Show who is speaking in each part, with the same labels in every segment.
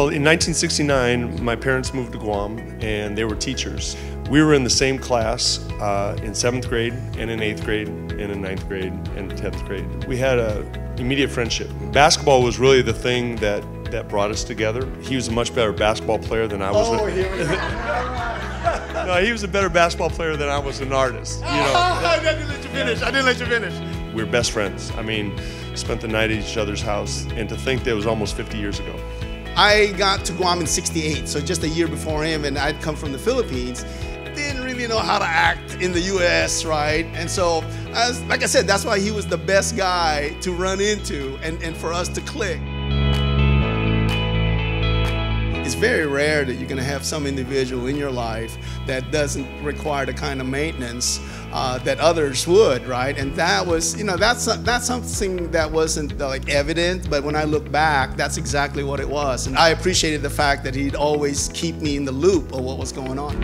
Speaker 1: Well, in 1969, my parents moved to Guam and they were teachers. We were in the same class uh, in seventh grade and in eighth grade and in ninth grade and 10th grade. We had a immediate friendship. Basketball was really the thing that, that brought us together. He was a much better basketball player than I was.
Speaker 2: Oh, here we go.
Speaker 1: no, he was a better basketball player than I was an artist. You know.
Speaker 2: I didn't let you finish. I didn't let you finish.
Speaker 1: We're best friends. I mean, spent the night at each other's house, and to think that was almost 50 years ago.
Speaker 2: I got to Guam in 68, so just a year before him, and I'd come from the Philippines. Didn't really know how to act in the US, right? And so, as, like I said, that's why he was the best guy to run into and, and for us to click. Very rare that you're going to have some individual in your life that doesn't require the kind of maintenance uh, that others would, right? And that was, you know, that's that's something that wasn't like evident, but when I look back, that's exactly what it was. And I appreciated the fact that he'd always keep me in the loop of what was going on.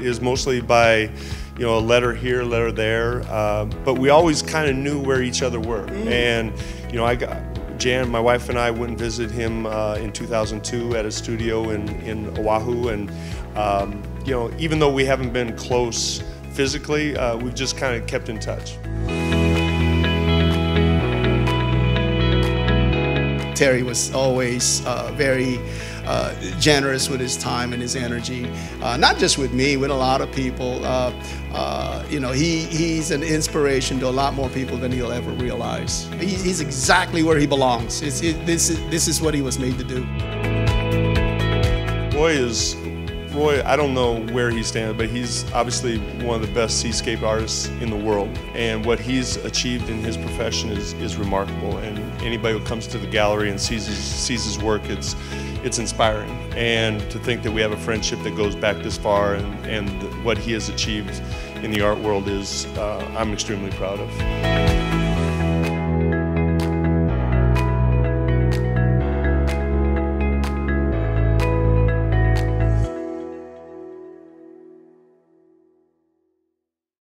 Speaker 1: It was mostly by you know, a letter here, a letter there. Uh, but we always kind of knew where each other were. Mm. And, you know, I got, Jan, my wife and I went and visited him uh, in 2002 at his studio in, in Oahu. And, um, you know, even though we haven't been close physically, uh, we've just kind of kept in touch.
Speaker 2: Terry was always uh, very uh, generous with his time and his energy, uh, not just with me, with a lot of people. Uh, uh, you know, he, he's an inspiration to a lot more people than he'll ever realize. He, he's exactly where he belongs. It, this, is, this is what he was made to do.
Speaker 1: Roy is Roy, I don't know where he stands, but he's obviously one of the best seascape artists in the world. And what he's achieved in his profession is, is remarkable. And anybody who comes to the gallery and sees his, sees his work, it's, it's inspiring. And to think that we have a friendship that goes back this far and, and what he has achieved in the art world is, uh, I'm extremely proud of.